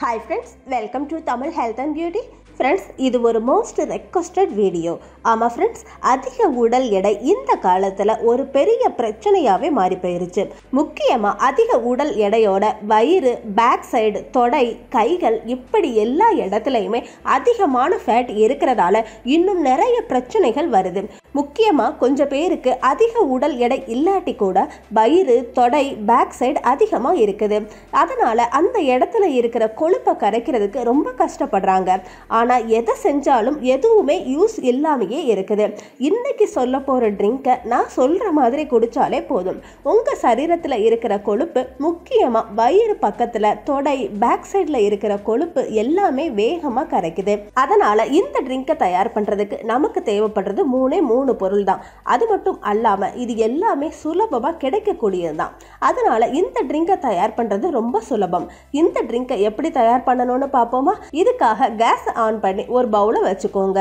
Hi friends, welcome to Tamil Health and Beauty. Friends இது ஒரு most requested video ஆமாம் friends அதிக உடல் எடை இந்த காலத்தில் ஒரு பெரிய பிரச்சனையாகவே மாறி போயிருச்சு. முக்கியமாக அதிக உடல் எடையோட வயிறு பேக் சைடு தொடை கைகள் இப்படி எல்லா இடத்துலையுமே அதிகமான ஃபேட் இருக்கிறதால இன்னும் நிறைய பிரச்சனைகள் வருது. முக்கியமாக கொஞ்சம் பேருக்கு அதிக உடல் எடை இல்லாட்டி கூட வயிறு தொடை பேக் சைடு அதிகமாக இருக்குது. அதனால் அந்த இடத்துல இருக்கிற கொழுப்பை கரைக்கிறதுக்கு ரொம்ப கஷ்டப்படுறாங்க. ஆனால் எதை செஞ்சாலும் எதுவுமே யூஸ் இல்லாமையே இருக்குது. இன்னைக்கு சொல்ல போகிற ட்ரிங்கை நான் சொல்கிற மாதிரி குடித்தாலே போதும். உங்கள் சரீரத்தில் இருக்கிற கொழுப்பு முக்கியமாக வயிறு பக்கத்தில் தொடை பேக் சைடில் இருக்கிற கொழுப்பு எல்லாமே வேகமாக கரைக்குது. அதனால் இந்த ட்ரிங்கை தயார் பண்ணுறதுக்கு நமக்கு தேவைப்படுறது மூணே மூணு பொருள் தான். அது மட்டும் அல்லாமல் இது எல்லாமே சுலபமாக கிடைக்கக்கூடியது தான் அதனால் இந்த ட்ரிங்கை தயார் பண்ணுறது ரொம்ப சுலபம். இந்த ட்ரிங்கை எப்படி தயார் பண்ணணும்னு பார்ப்போமா? இதுக்காக கேஸ் ஆன் பண்ணி ஒரு பவுலை வச்சுக்கோங்க.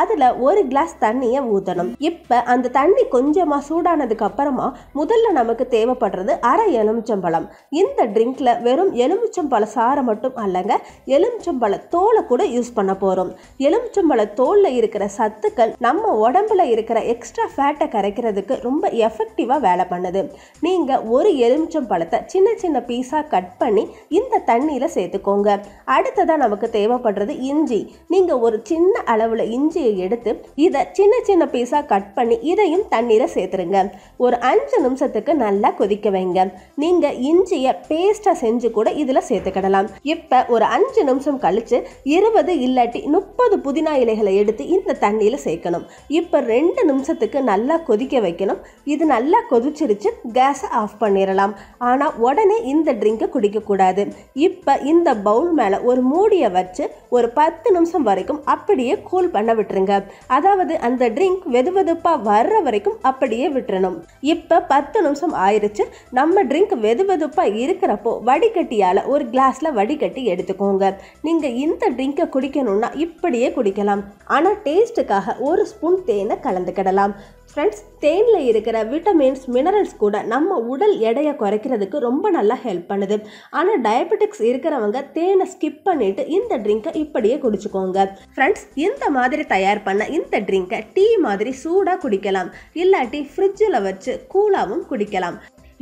அதில் ஒரு கிளாஸ் தண்ணியை ஊற்றணும் இப்போ அந்த தண்ணி கொஞ்சமாக சூடானதுக்கு அப்புறமா முதல்ல நமக்கு தேவைப்படுறது அரை எலுமிச்சம்பழம். இந்த ட்ரிங்க்ல வெறும் எலுமிச்சம்பழ சாறை மட்டும் அல்லங்க எலுமிச்சம்பழ தோலை கூட யூஸ் பண்ண போகிறோம் எலுமிச்சம்பழ தோலில் இருக்கிற சத்துக்கள் நம்ம உடம்புல இருக்கிற எக்ஸ்ட்ரா ஃபேட்டை கரைக்கிறதுக்கு ரொம்ப எஃபெக்டிவாக வேலை பண்ணுது. நீங்கள் ஒரு எலுமிச்சம்பழத்தை சின்ன சின்ன பீஸாக கட் பண்ணி இந்த தண்ணியில் சேர்த்துக்கோங்க. அடுத்ததாக நமக்கு தேவைப்படுறது இஞ்சி. நீங்கள் ஒரு சின்ன அளவில் இஞ்சியை எடுத்து இதை சின்ன சின்ன பீஸாக கட் பண்ணி இதையும் தண்ணீரை சேர்த்துருங்க. ஒரு அஞ்சு நிமிஷத்துக்கு நல்லா கொதிக்க வைங்க. நீங்கள் இஞ்சியை பேஸ்ட்டாக செஞ்சு கூட இதில் சேர்த்துக்கிடலாம். இப்போ ஒரு அஞ்சு நிமிஷம் கழித்து இருபது இல்லாட்டி முப்பது புதினா இலைகளை எடுத்து இந்த தண்ணியில் சேர்க்கணும். இப்போ ரெண்டு நிமிஷத்துக்கு நல்லா கொதிக்க வைக்கணும். இது நல்லா கொதிச்சிருச்சு கேஸை ஆஃப் பண்ணிடலாம் ஆனால் உடனே இந்த ட்ரிங்கை குடிக்கக்கூடாது. இப்போ இந்த பவுல் மேலே ஒரு மூடியை வச்சு ஒரு பத்து நிமிஷம் வரைக்கும் அப்படியே கூல் பண்ண விட்டுருங்க. அதாவது அந்த ட்ரிங்க் வெது வெதுப்பாக வர்ற வரைக்கும் அப்படியே விட்டுறணும். இப்போ பத்து நிமிஷம் ஆயிடுச்சு நம்ம ட்ரிங்க் வெது வெதுப்பாக இருக்கிறப்போ வடிகட்டியால் ஒரு கிளாஸில் வடிகட்டி எடுத்துக்கோங்க. நீங்கள் இந்த ட்ரிங்கை குடிக்கணும்னா இப்படியே குடிக்கலாம். ஆனால் டேஸ்ட்டுக்காக ஒரு ஸ்பூன் தேனை கலந்துக்கிடலாம். ஃப்ரெண்ட்ஸ் தேனில் இருக்கிற விட்டமின்ஸ் மினரல்ஸ் கூட நம்ம உடல் எடையை குறைக்கிறதுக்கு ரொம்ப நல்லா ஹெல்ப் பண்ணுது. ஆனால் டயபெட்டிக்ஸ் இருக்கிறவங்க தேனை ஸ்கிப் பண்ணிட்டு இந்த ட்ரிங்கை இப்படியே குடிச்சுக்கோங்க. ஃப்ரெண்ட்ஸ் இந்த மாதிரி தயார் பண்ண இந்த ட்ரிங்கை டீ மாதிரி சூடாக குடிக்கலாம். இல்லாட்டி ஃப்ரிட்ஜில் வச்சு கூலாகவும் குடிக்கலாம்.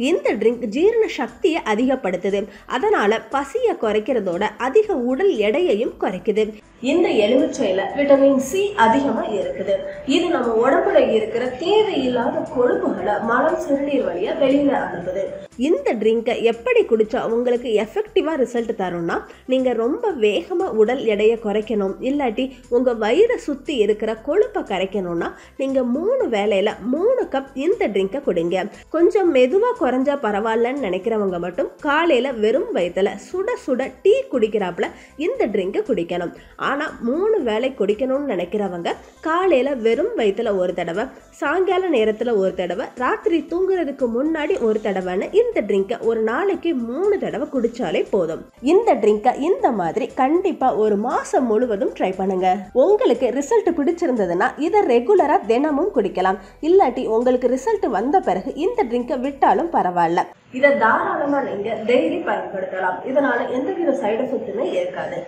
இந்த ட்ரிங்க் ஜீரண சக்தியை அதிகப்படுத்துது. அதனால பசியை குறைக்கிறதோட அதிக உடல் எடையையும் குறைக்குது. இந்த எலுமிச்சையில விட்டமின் சி அதிகமா இருக்குது. இது நம்ம உடம்புல இருக்கிற தேவையில்லாத கொழுப்புகளை மலம் சிறுநீர் வழியா வெளியில அனுப்புது. இந்த ட்ரிங்கை எப்படி குடிச்சா உங்களுக்கு எஃபெக்டிவா ரிசல்ட் தரும்னா நீங்க ரொம்ப வேகமா உடல் எடையை குறைக்கணும். இல்லாட்டி உங்க வயிறை சுத்தி இருக்கிற கொழுப்பை கரைக்கணும்னா நீங்க மூணு வேலையில மூணு கப் இந்த ட்ரிங்கை குடிங்க. கொஞ்சம் மெதுவா குறைஞ்சா பரவாயில்லன்னு நினைக்கிறவங்க மட்டும் காலையில் வெறும் வயிற்றுல சுட சுட டீ குடிக்கிறாப்புல இந்த ட்ரிங்கை குடிக்கணும். ஆனால் மூணு வேளை குடிக்கணும்னு நினைக்கிறவங்க காலையில் வெறும் வயிற்றுல ஒரு தடவை சாயங்கால நேரத்தில் ஒரு தடவை ராத்திரி தூங்குறதுக்கு முன்னாடி ஒரு தடவைன்னு இந்த ட்ரிங்கை ஒரு நாளைக்கு மூணு தடவை குடித்தாலே போதும். இந்த ட்ரிங்கை இந்த மாதிரி கண்டிப்பாக ஒரு மாதம் முழுவதும் ட்ரை பண்ணுங்க. உங்களுக்கு ரிசல்ட் பிடிச்சிருந்ததுன்னா இதை ரெகுலராக தினமும் குடிக்கலாம். இல்லாட்டி உங்களுக்கு ரிசல்ட் வந்த பிறகு இந்த ட்ரிங்கை விட்டாலும் பரவாயில்ல. இதை தாராளமாக நீங்கள் டெய்லி பயன்படுத்தலாம். இதனால எந்தவித சைடு எஃபெக்ட்டுமே இருக்காது.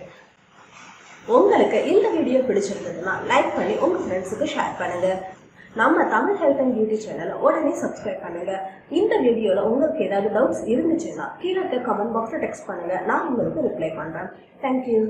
உங்களுக்கு இந்த வீடியோ பிடிச்சிருந்ததுன்னா லைக் பண்ணி உங்க ஃப்ரெண்ட்ஸுக்கு ஷேர் பண்ணுங்க. நம்ம தமிழ் ஹெல்த் அண்ட் பியூட்டி சேனலை உடனே சப்ஸ்கிரைப் பண்ணுங்க. இந்த வீடியோவில் உங்களுக்கு ஏதாவது டவுட்ஸ் இருந்துச்சுன்னா கீழே கமெண்ட் பாக்ஸில் டெக்ஸ்ட் பண்ணுங்க. நான் உங்களுக்கு ரிப்ளை பண்ணுறேன் தேங்க்யூ